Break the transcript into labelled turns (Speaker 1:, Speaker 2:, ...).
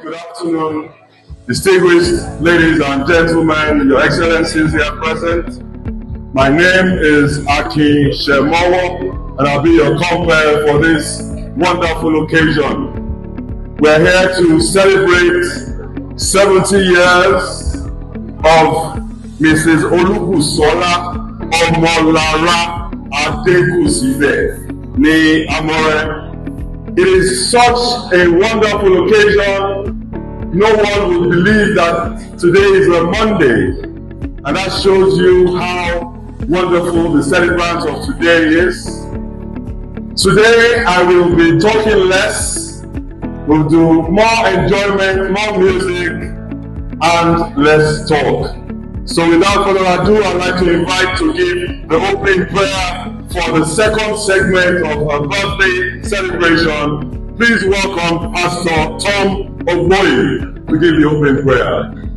Speaker 1: Good afternoon, distinguished ladies and gentlemen, your excellencies here present. My name is Akin Semowo, and I'll be your compere for this wonderful occasion. We're here to celebrate 70 years of Mrs. Olubusola Omolara Adekusibe ní Amore. It is such a wonderful occasion. No one would believe that today is a Monday. And that shows you how wonderful the celebrant of today is. Today I will be talking less. We'll do more enjoyment, more music, and less talk. So without further ado, I'd like to invite to give the opening prayer for the second segment of our birthday celebration. Please welcome Pastor Tom Ogboye to give the opening prayer.